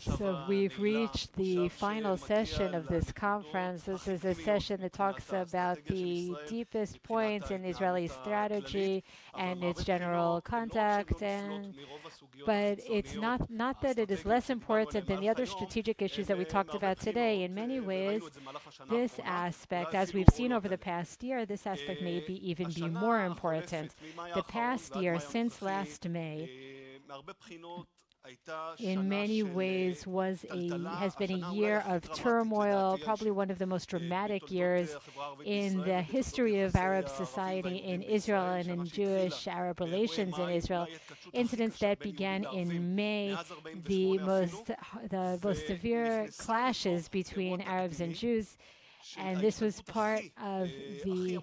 So we've reached the final session of this conference. This is a session that talks about the deepest points in Israeli strategy and its general conduct. And, but it's not, not that it is less important than the other strategic issues that we talked about today. In many ways, this aspect, as we've seen over the past year, this aspect may be even be more important. The past year, since last May, in many ways was a has been a year of turmoil, probably one of the most dramatic years in the history of Arab society in Israel and in Jewish Arab relations in Israel. Incidents that began in May, the most the most severe clashes between Arabs and Jews and this was part of the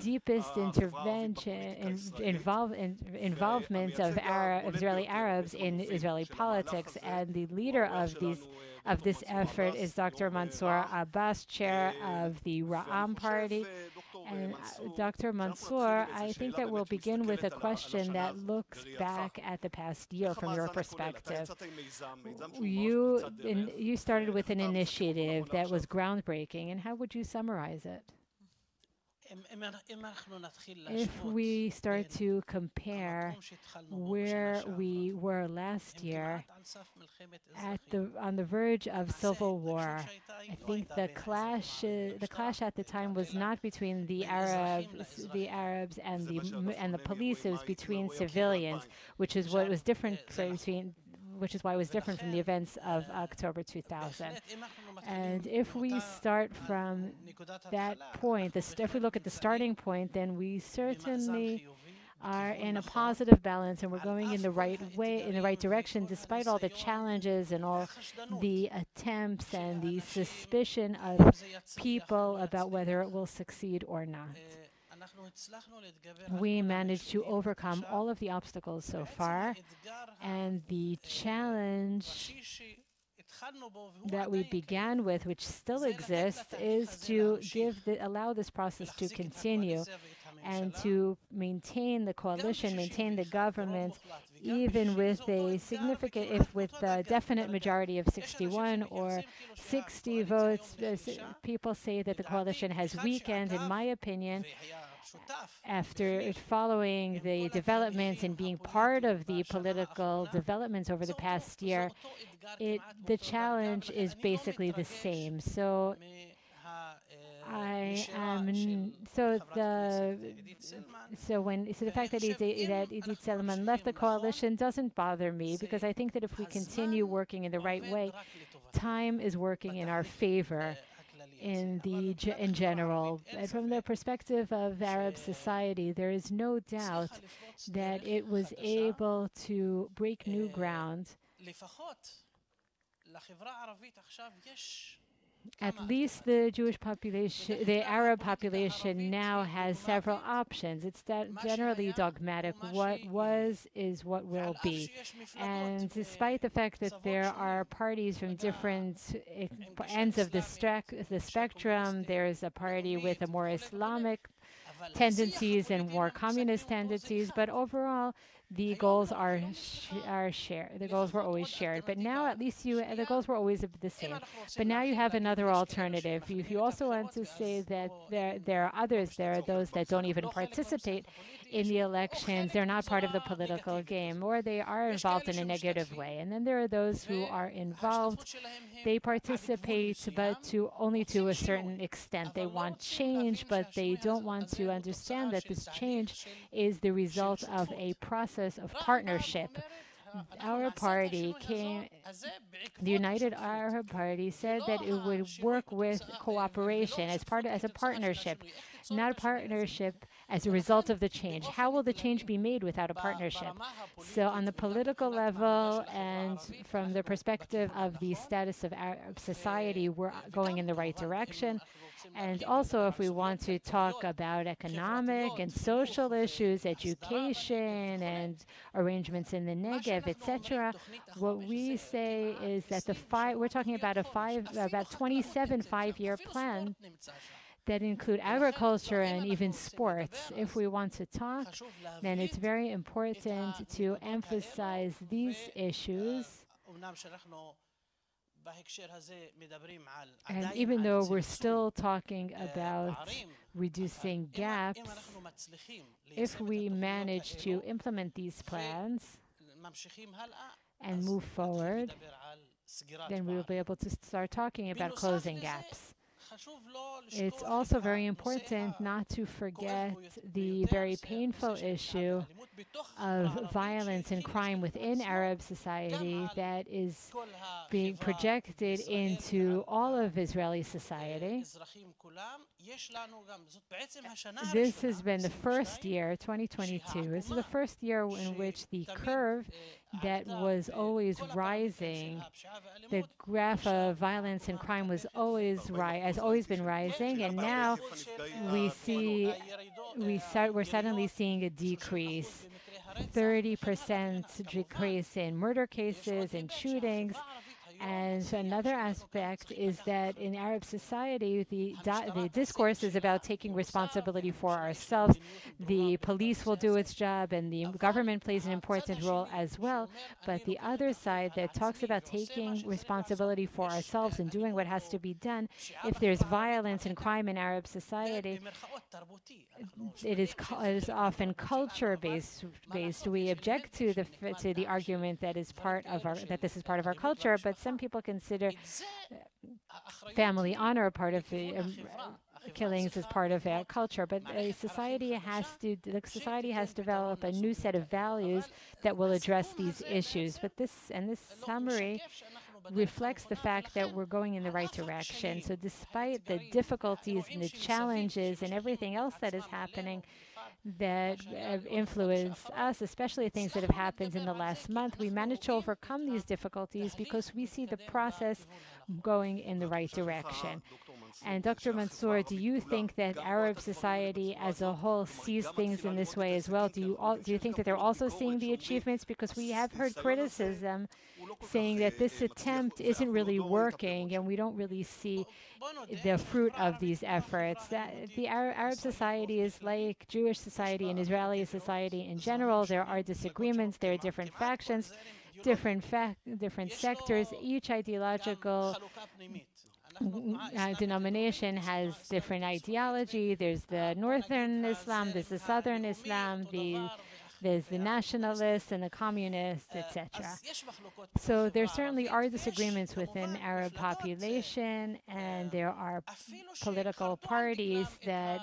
deepest intervention, involve, involvement of Arab, Israeli Arabs in Israeli politics. And the leader of these of this effort is Dr. Mansour Abbas, chair of the Ra'am party. And uh, Dr. Mansour, I think that we'll begin with a question that looks back at the past year from your perspective. You, in, you started with an initiative that was groundbreaking, and how would you summarize it? If we start to compare where we were last year at the on the verge of civil war, I think the clash the clash at the time was not between the Arabs the Arabs and the and the police. It was between civilians, which is what was different between which is why it was different from the events of October 2000. And if we start from that point, if we look at the starting point, then we certainly are in a positive balance and we're going in the right way, in the right direction, despite all the challenges and all the attempts and the suspicion of people about whether it will succeed or not. We managed to overcome all of the obstacles so far, and the challenge that we began with, which still exists, is to give the, allow this process to continue and to maintain the coalition, maintain the government, even with a significant, if with a definite majority of 61 or 60 votes, uh, people say that the coalition has weakened. In my opinion, after following the developments and being part of the political developments over the past year, it, the challenge is basically the same. So I am so the so when so the fact that Idit, that Idit Silman left the coalition doesn't bother me because I think that if we continue working in the right way, time is working in our favor in the in general. And from the perspective of Arab society, there is no doubt that it was able to break new ground at least the Jewish population, the Arab population now has several options. It's generally dogmatic. What was is what will be. And despite the fact that there are parties from different ends of the, the spectrum, there's a party with a more Islamic tendencies and more communist tendencies, but overall, the goals are are shared. The goals were always shared, but now at least you the goals were always the same. But now you have another alternative. If you also want to say that there there are others, there are those that don't even participate in the elections. They're not part of the political game, or they are involved in a negative way. And then there are those who are involved. They participate, but to only to a certain extent. They want change, but they don't want to understand that this change is the result of a process of partnership our party came, the United Arab Party said that it would work with cooperation as part of, as a partnership, not a partnership as a result of the change. How will the change be made without a partnership? So, on the political level and from the perspective of the status of Arab society, we're going in the right direction. And also, if we want to talk about economic and social issues, education and arrangements in the Negev, etc., what we say is that the five, we're talking about a five, about 27 five-year plan that include agriculture and even sports. If we want to talk, then it's very important to emphasize these issues. And even though we're still talking about reducing gaps, if we manage to implement these plans and move forward, then we will be able to start talking about closing gaps. It's also very important not to forget the very painful issue of violence and crime within Arab society that is being projected into all of Israeli society. This has been the first year, 2022. This is the first year in which the curve that was always rising, the graph of violence and crime was always ri- has always been rising, and now we see we start, we're suddenly seeing a decrease. 30% decrease in murder cases and shootings, and another aspect is that in Arab society, the, the discourse is about taking responsibility for ourselves. The police will do its job, and the government plays an important role as well. But the other side that talks about taking responsibility for ourselves and doing what has to be done, if there's violence and crime in Arab society, it is, is often culture based. Based, we object to the to the argument that is part of our that this is part of our culture, but some people consider family honor a part of the um, killings as part of our culture. But a society has to the society has developed a new set of values that will address these issues. But this and this summary reflects the fact that we're going in the right direction. So despite the difficulties and the challenges and everything else that is happening, that have influenced us, especially things that have happened in the last month. We managed to overcome these difficulties because we see the process going in the right direction. And Dr. Mansour, do you think that Arab society as a whole sees things in this way as well? Do you all, do you think that they're also seeing the achievements? Because we have heard criticism saying that this attempt isn't really working, and we don't really see the fruit of these efforts. That the Arab society is like Jewish society and Israeli society in general. There are disagreements. There are different factions, different different sectors. Each ideological uh, denomination has different ideology. There's the northern Islam, there's the southern Islam, the there's the nationalists and the communists, etc. So there certainly are disagreements within Arab population, and there are political parties that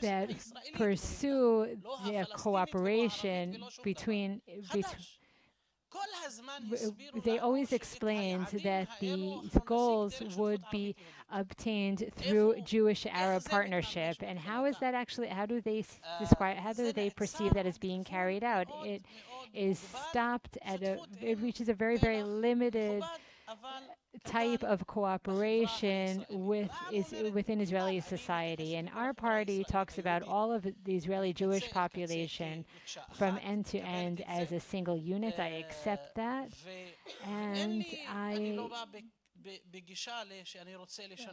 that pursue the cooperation between, between they always explained that the goals would be obtained through Jewish Arab partnership. And how is that actually, how do they describe, how do they perceive that as being carried out? It is stopped at a, it reaches a very, very limited type of cooperation with is within Israeli society. And our party talks about all of the Israeli Jewish population from end to end as a single unit. I accept that. And I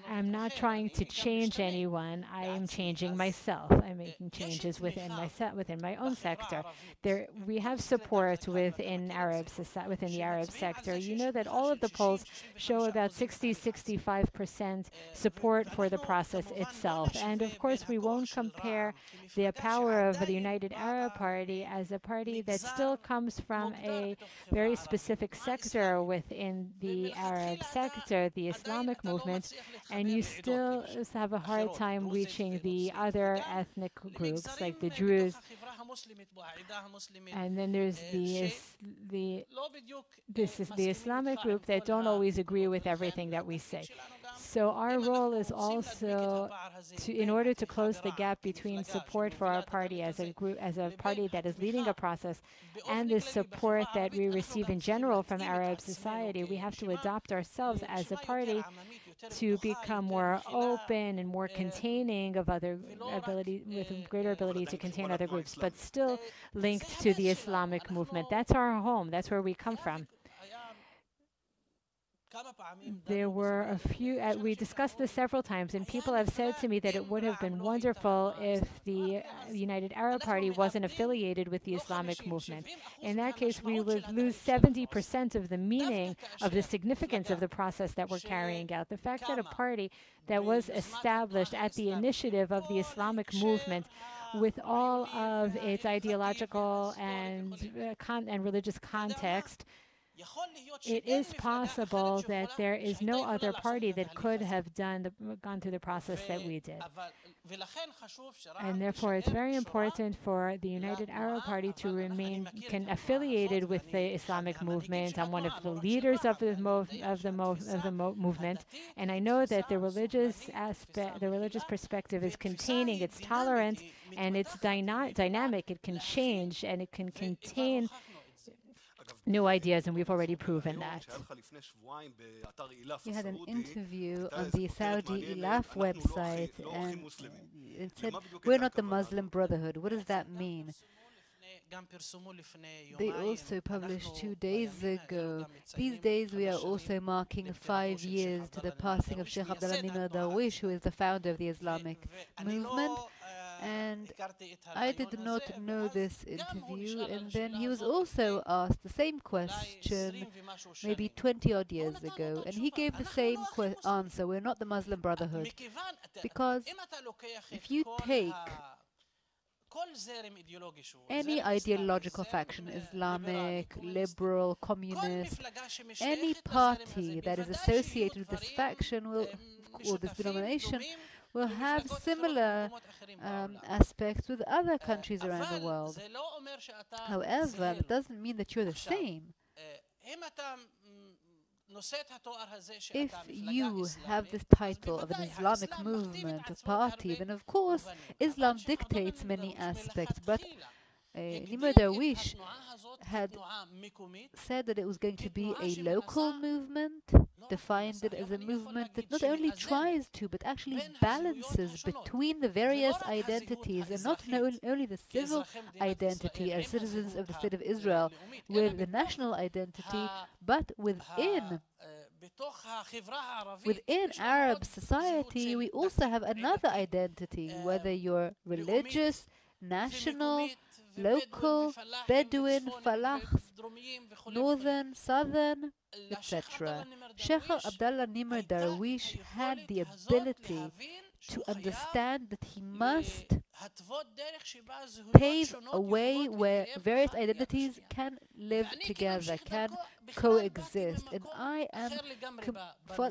I'm not trying to change anyone. I am changing myself. I'm making changes within myself, within my own sector. There, we have support within Arab within the Arab sector. You know that all of the polls show about 60, 65 percent support for the process itself. And of course, we won't compare the power of the United Arab Party as a party that still comes from a very specific sector within the Arab sector the Islamic movement, and you still have a hard time reaching the other ethnic groups like the Druze. And then there's the the this is the Islamic group that don't always agree with everything that we say. So our role is also to, in order to close the gap between support for our party as a group, as a party that is leading a process, and the support that we receive in general from Arab society, we have to adopt ourselves as a party to become more open and more containing of other ability with greater ability to contain other groups, but still linked to the Islamic movement. That's our home. That's where we come from. There were a few, uh, we discussed this several times, and people have said to me that it would have been wonderful if the United Arab Party wasn't affiliated with the Islamic movement. In that case, we would lose 70% of the meaning of the significance of the process that we're carrying out. The fact that a party that was established at the initiative of the Islamic movement with all of its ideological and, uh, con- and religious context it is possible that there is no other party that could have done the, gone through the process that we did. And therefore, it's very important for the United Arab Party to remain affiliated with the Islamic movement. I'm one of the leaders of the of the of the mo- movement, and I know that the religious aspect, the religious perspective, is containing. It's tolerant and it's dyna- dynamic. It can change and it can contain new ideas, and we've already proven that. You had an interview on the Saudi Elaph website, and it said, We're not the Muslim Brotherhood. What does that mean? They also published two days ago. These days, we are also marking five years to the passing of Sheikh Abdullah Nimr Darwish, who is the founder of the Islamic movement and I did not know this interview. And then he was also asked the same question maybe 20 odd years ago, and he gave the same answer We're not the Muslim Brotherhood. Because if you take any ideological faction, Islamic, liberal, communist, any party that is associated with this faction will, or this denomination will have similar um, aspects with other countries around the world. However, it doesn't mean that you're the same. If you have this title of an Islamic movement, a party, then of course Islam dictates many aspects, but uh, Nimr Darwish had said that it was going to be a local movement, defined it as a movement that not only tries to, but actually balances between the various identities, and not only the civil identity as citizens of the State of Israel with the national identity, but within Within Arab society, we also have another identity, whether you're religious, national, local, Bedouin, Falahs, northern, southern, etc. Sheikh Abdullah Nimr Darwish had the ability to understand that he must pave a way where various identities can live together, can coexist. And I am uh,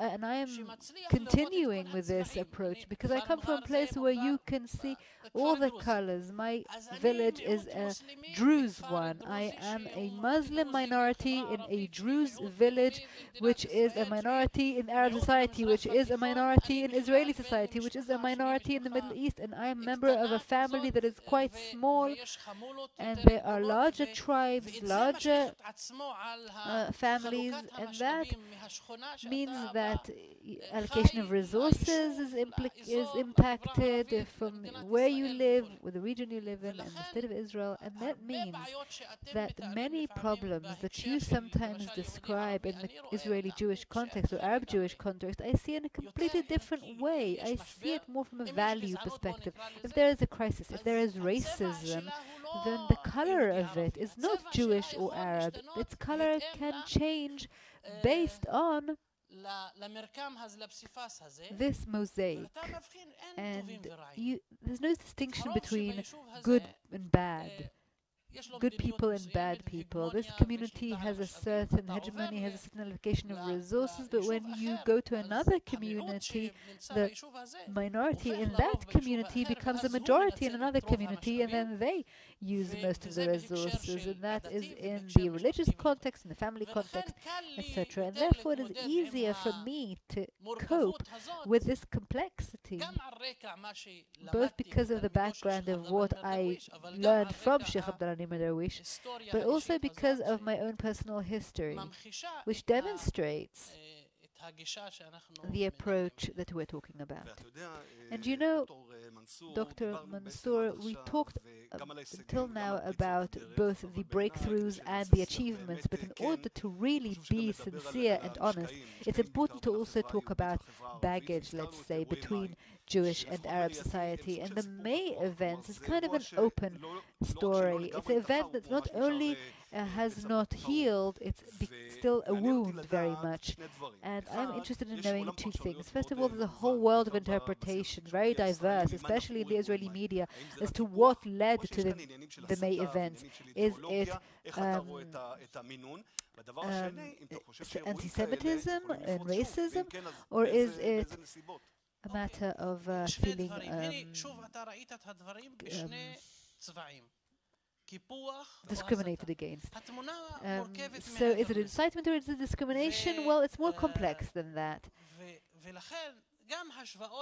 and I am continuing with this approach because I come from a place where you can see all the colors. My village is a Druze one. I am a Muslim minority in a Druze village, which is a minority in Arab society, which is a minority in Israeli society, which is a minority in the Middle East, and I am member of a family that is quite small, and there are larger tribes, larger uh, families, and that means that allocation of resources is, is impacted from where you live, with the region you live in, and the state of Israel, and that means that many problems that you sometimes describe in the Israeli Jewish context or Arab Jewish context, I see in a completely different way. I see it more from a value perspective. If there is a crisis, if there is racism, then the color of it is not Jewish or Arab. Its color can change based on this mosaic. And you, there's no distinction between good and bad good people and bad people. This community has a certain hegemony, has a certain allocation of resources, but when you go to another community, the minority in that community becomes a majority in another community, and then they use most of the resources, and that is in the religious context, in the family context, etc. And therefore, it is easier for me to cope with this complexity, both because of the background of what I learned from Sheikh Abdullah Nimr Darwish, but also because of my own personal history, which demonstrates the approach that we're talking about. And you know, Dr. Mansour, we talked until now about both the breakthroughs and the achievements, but in order to really be sincere and honest, it's important to also talk about baggage, let's say, between Jewish and Arab society. And the May events is kind of an open story. It's an event that not only uh, has not healed, it's still a wound very much. And I'm interested in knowing two things. First of all, there's a whole world of interpretation, very diverse, especially in the Israeli media, as to what led to the, the May events. Is it um, um, anti-Semitism and racism, or is it a matter of uh, feeling um, um, discriminated against. Um, so is it incitement or is it discrimination? Well, it's more complex than that.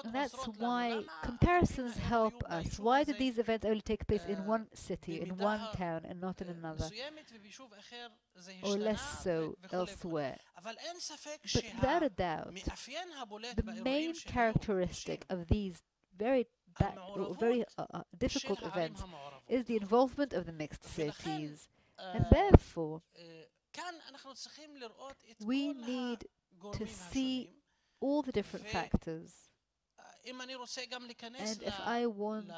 And that's why comparisons help us. Why did these events only take place in one city, in one town, and not in another? Or less so elsewhere. But without a doubt, the main characteristic of these very bad, very uh, uh difficult events is the involvement of the mixed cities. And therefore, we need to see all the different factors. And if I want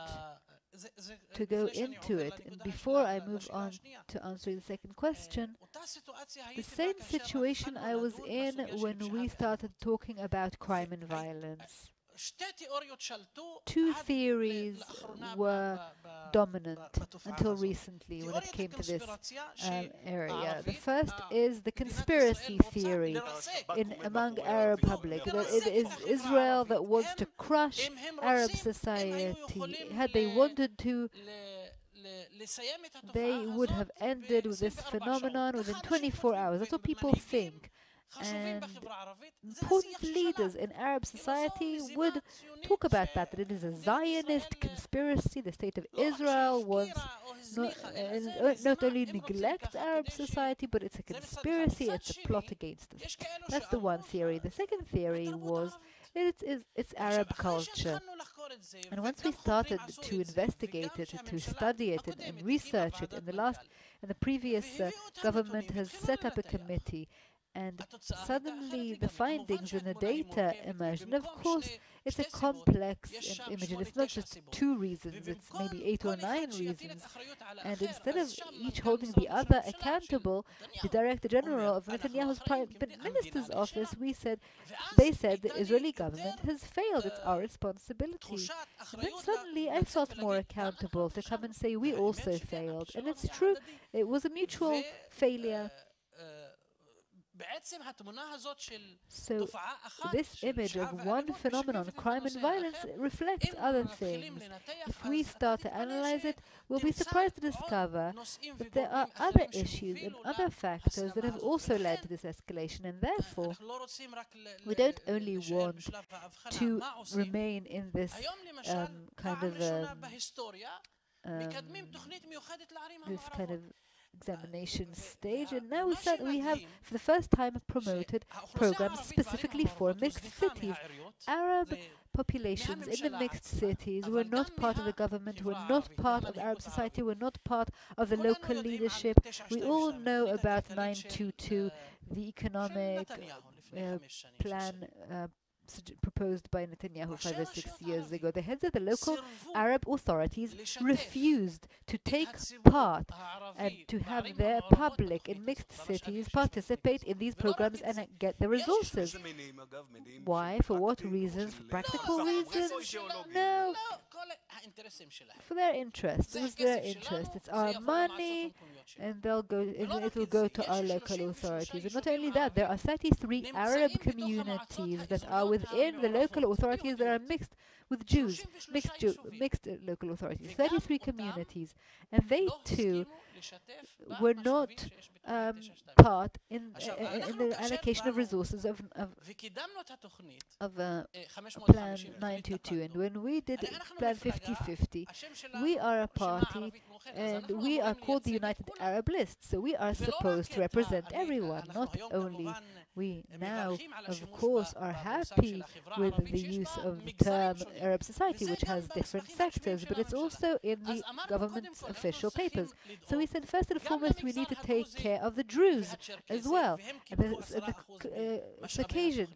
to go into it, and before I move on to answering the second question, the same situation I was in when we started talking about crime and violence. Two theories were dominant until recently when it came to this um, area. The first is the conspiracy theory in among Arab public that it is Israel that wants to crush Arab society. Had they wanted to, they would have ended with this phenomenon within 24 hours. That's what people think and important leaders in Arab society would talk about that, that it is a Zionist conspiracy. The state of Israel wants not, uh, not only neglects Arab society, but it's a conspiracy, it's a plot against us. That's the one theory. The second theory was it's, it's, it's Arab culture. And once we started to investigate it, to study it, and, and research it, in the last, and the previous uh, government has set up a committee and suddenly the findings and the data emerge. And of course, it's a complex image, and it's not just two reasons, it's maybe eight or nine reasons. And instead of each holding the other accountable, the Director General of Netanyahu's Prime Minister's office, we said, they said the Israeli government has failed. It's our responsibility. And then suddenly I felt more accountable to come and say we also failed. And it's true, it was a mutual failure. So this image of one phenomenon, crime and violence, reflects other things. If we start to analyze it, we'll be surprised to discover that there are other issues and other factors that have also led to this escalation, and therefore we don't only want to remain in this um, kind of um, um, this kind of examination stage, and now we have, for the first time, promoted programs specifically for mixed cities. Arab populations in the mixed cities were not part of the government, were not part of Arab society, were not part of the local leadership. We all know about 922, the economic uh, plan uh, proposed by Netanyahu five or six years ago. The heads of the local Arab authorities refused to take part uh, and to have their public in mixed cities participate in these programs and get the resources. Why? For what reasons? For practical reasons? No. For their interest. It was their interest. It's our money and they'll go it will go to our local authorities. And not only that, there are 33 Arab communities that are within the local authorities that are mixed with Jews, mixed, Jew, mixed local authorities, 33 communities, and they too were not um, part in, uh, in, the allocation of resources of, of, of uh, Plan 922. And when we did Plan 5050, we are a party and we are called the United Arab List. So we are supposed to represent everyone, not only We now, of course, are happy with the use of the term Arab society, which has different sectors, but it's also in the government's official papers. So we said, first and foremost, we need to take care of the Druze as well, and the, the uh, Circassian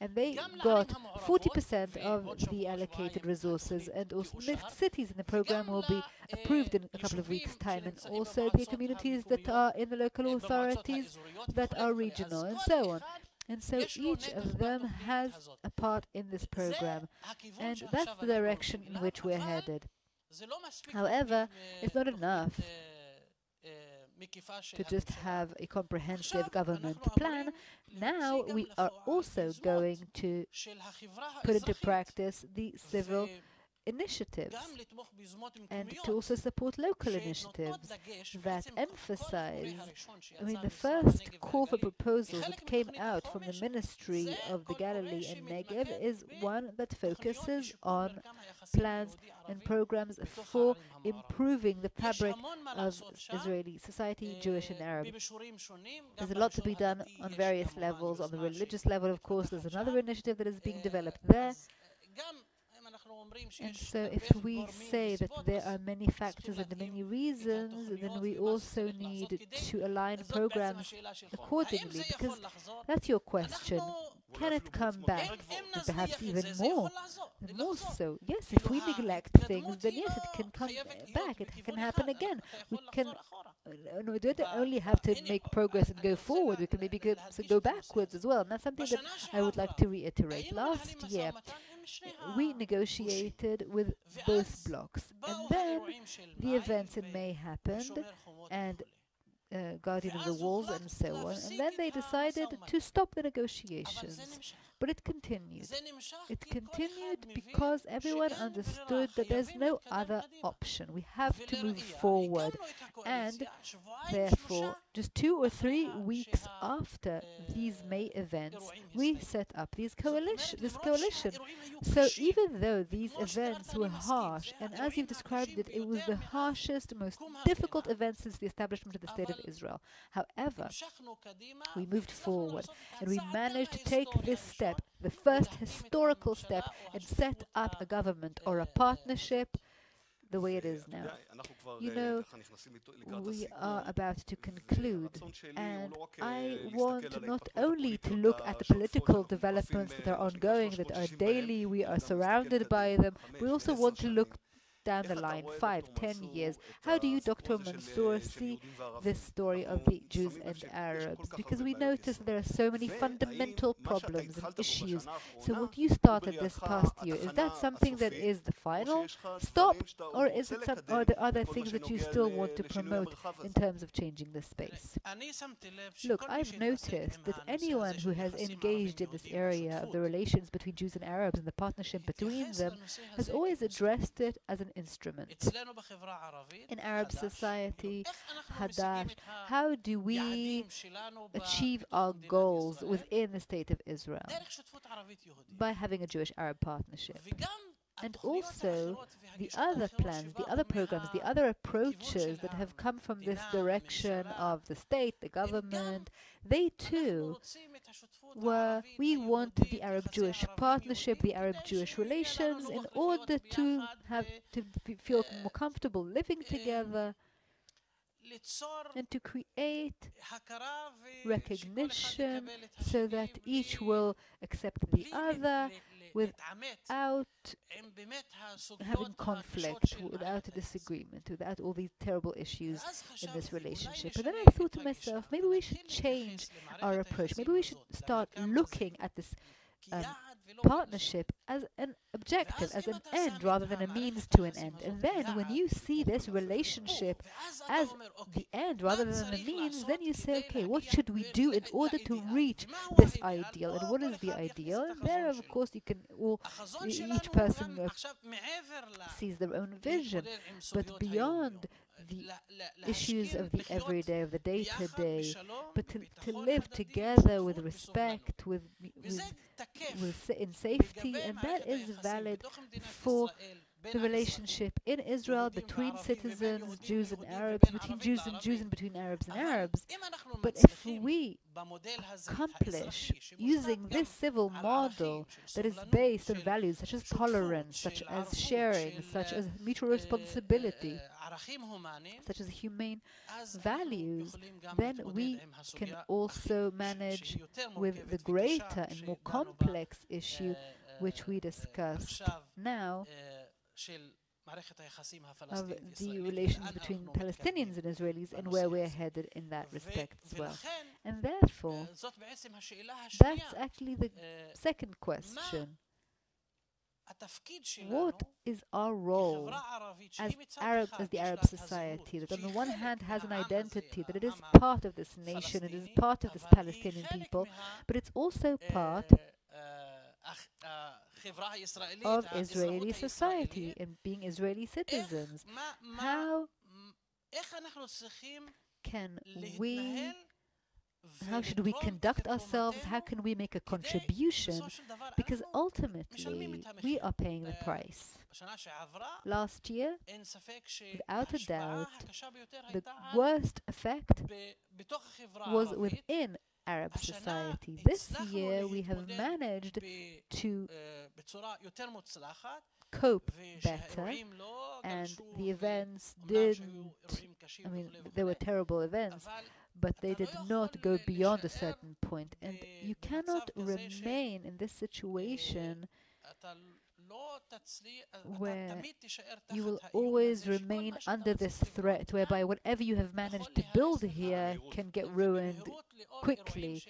and they got 40% of the allocated resources. And also mixed cities in the program will be approved in a couple of weeks time. And also the communities that are in the local authorities that are regional and so on. and so each of them has a part in this program. and that's the direction in which we're headed. However it's not enough to just have a comprehensive government plan. Now we are also going to put into practice the civil initiatives and to also support local initiatives that emphasize. I mean, the first call for proposals that came out from the Ministry of the Galilee and Negev is one that focuses on plans and programs for improving the fabric of Israeli society, Jewish and Arab. There's a lot to be done on various levels. On the religious level, of course, there's another initiative that is being developed there. And so if we say that there are many factors and many reasons, then we also need to align programs accordingly, because that's your question. Can it come back? And perhaps even more. More so. Yes, if we neglect things, then yes, it can come back. It can happen again. We can uh, no, we don't only have to make progress and go forward, we can maybe go, so go backwards as well. And that's something that I would like to reiterate. Last year, we negotiated with both blocs. And then the events in May happened, and uh, Guardian of the Walls and so on. And then they decided to stop the negotiations. But it continued. It continued because everyone understood that there's no other option. We have to move forward. And therefore, just two or three weeks after these May events, we set up these coalition, this coalition. So even though these events were harsh, and as you've described it, it was the harshest, most difficult event since the establishment of the State of Israel. However, we moved forward and we managed to take this step step, the first historical step, and set up a government or a partnership the way it is now. You know, we are about to conclude, and I want not only to look at the political developments that are ongoing, that are daily, we are surrounded by them, we also want to look down the line, five, ten years, how do you, Dr. Mansour, see this story of the Jews and Arabs? Because we notice there are so many fundamental problems and issues. So what you started this past year, is that something that is the final stop, or is it some, are there other things that you still want to promote in terms of changing the space? Look, I've noticed that anyone who has engaged in this area of the relations between Jews and Arabs and the partnership between them has always addressed it as an instrument. In Arab society, Hadash, how do we achieve our goals within the State of Israel? By having a Jewish Arab partnership. And also the other plans, the other programs, the other approaches that have come from this direction of the state, the government, they too were we want the Arab Jewish. Partnership, the Arab Jewish relations, in order to have to feel more comfortable living together and to create recognition so that each will accept the other without having conflict, without a disagreement, without all these terrible issues in this relationship. And then I thought to myself, maybe we should change our approach. Maybe we should start looking at this um, partnership as an objective, as an end rather than a means to an end. And then when you see this relationship as the end rather than the means, then you say, okay, what should we do in order to reach this ideal? And what is the ideal? And there, of course, you can all, each person uh, sees their own vision. But beyond the issues of the everyday, of the day to day, but to, to live together with respect, with, with, with in safety, and that is valid for the relationship in Israel between citizens, Jews and Arabs, between Jews and Jews, and between Arabs and Arabs. But if we accomplish using this civil model that is based on values such as tolerance, such as sharing, such as mutual responsibility, such as humane values, then we can also manage with the greater and more complex issue which we discussed now of the relations between Palestinians and Israelis and where we're headed in that respect as well. And therefore, that's actually the second question. What is our role as Arab as the Arab society that on the one hand has an identity that it is part of this nation, it is part of this Palestinian people, but it's also part of Israeli society and being Israeli citizens. How can we how should we conduct ourselves? How can we make a contribution? Because ultimately, we are paying the price. Last year, without a doubt, the worst effect was within Arab society. This year, we have managed to cope better, and the events didn't, I mean, there were terrible events, but they did not go beyond a certain point. And you cannot remain in this situation where you will always remain under this threat, whereby whatever you have managed to build here can get ruined quickly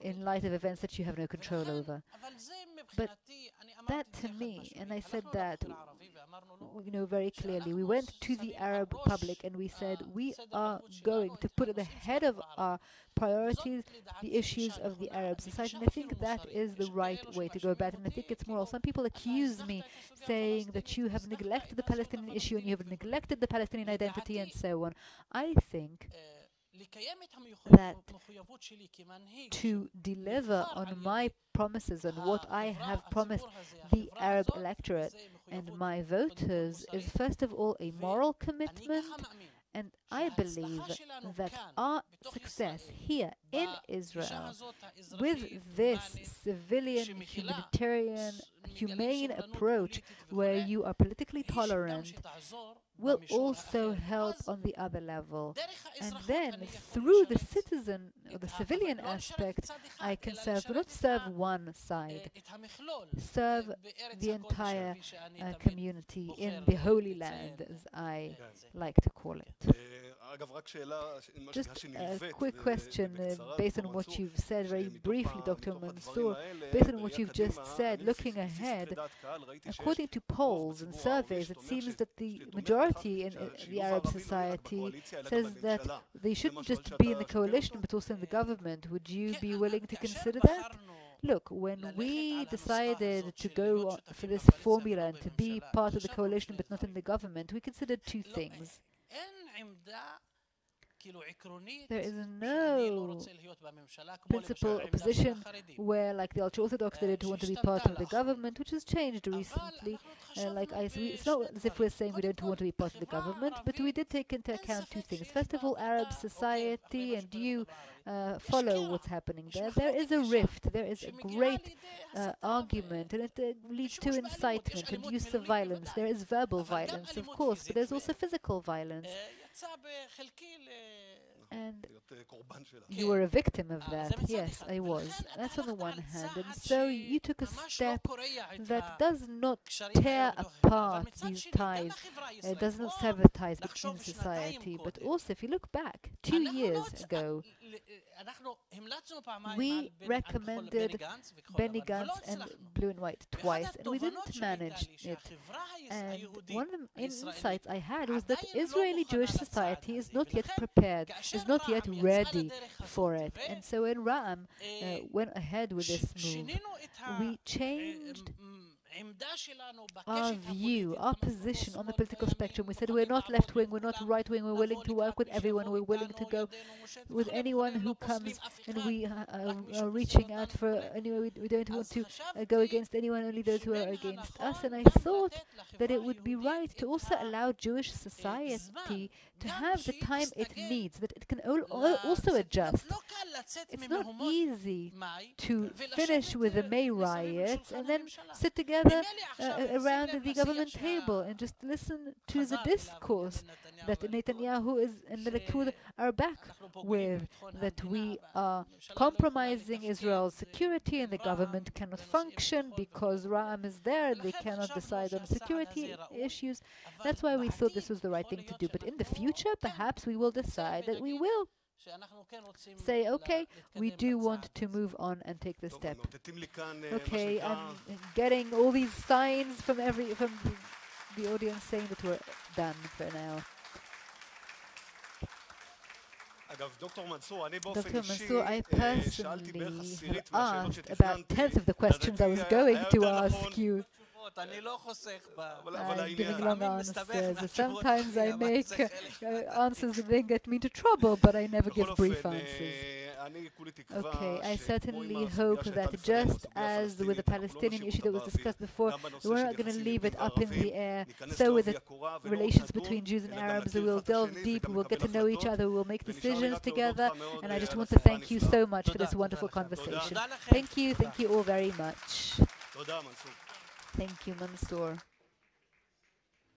in light of events that you have no control over. But that to me, and I said that you know very clearly, we went to the Arab public and we said we are going to put at the head of our priorities the issues of the Arab society. And I think that is the right way to go about it. And I think it's moral. Some people accuse me saying that you have neglected the Palestinian issue and you have neglected the Palestinian identity and so on. I think that to deliver on my promises and what I have promised the Arab electorate and my voters is first of all a moral commitment and I believe that our success here in Israel with this civilian, humanitarian, humane approach where you are politically tolerant will also help on the other level. And then through the citizen or the civilian aspect, I can serve, but not serve one side, serve the entire uh, community in the Holy Land, as I like to call it. Just a quick question uh, based on what you've said very briefly, Dr. Mansour. Based on what you've just said, looking ahead, according to polls and surveys, it seems that the majority in the Arab society says that they shouldn't just be in the coalition but also in the government. Would you be willing to consider that? Look, when we decided to go for this formula and to be part of the coalition but not in the government, we considered two things. There is no principal opposition where, like the ultra-Orthodox, they don't want to be part of the government, which has changed recently. Uh, like I, it's not as if we're saying we don't want to be part of the government, but we did take into account two things. First of all, Arab society, and you uh, follow what's happening there. There is a rift. There is a great uh, argument, and it uh, leads to incitement and use of violence. There is verbal violence, of course, but there's also physical violence יצא בחלקי ל... and you were a victim of that. Yes, I was. That's on the one hand. And so you took a step that does not tear apart these ties, it does not sever ties between society. But also, if you look back two years ago, we recommended Benny Gantz and Blue and White twice, and we didn't manage it. And one of the insights I had was that Israeli Jewish society is not yet prepared, is not yet ready for it. And so when Ra'am uh, went ahead with this move, we changed our view, our position on the political spectrum. We said we're not left wing, we're not right wing, we're willing to work with everyone, we're willing to go with anyone who comes, and we uh, are reaching out for anyway, we, we don't want to uh, go against anyone, only those who are against us. And I thought that it would be right to also allow Jewish society to have the time it needs, that it can also adjust. It's not easy to finish with the May riots and then sit together uh, around the government table and just listen to the discourse that Netanyahu is and the Likud are back with, that we are compromising Israel's security and the government cannot function because Ra'am is there and they cannot decide on security issues. That's why we thought this was the right thing to do. But in the future, perhaps we will decide that we will say, okay, we do want to move on and take this step. Okay, I'm getting all these signs from every from the audience saying that we're done for now. Dr. Mansour, I personally asked about tenth of the questions I was going to ask you. I'm giving long answers. Sometimes I make uh, answers that then get me into trouble, but I never give brief answers. Okay, I certainly hope that just as with the Palestinian issue that was discussed before, we're not going to leave it up in the air. So with the relations between Jews and Arabs, we'll delve deep, we'll get to know each other, we'll make decisions together, and I just want to thank you so much for this wonderful conversation. Thank you, thank you all very much. Thank you, Mansour.